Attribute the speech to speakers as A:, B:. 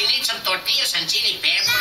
A: chili, some tortillas, and chili peppers.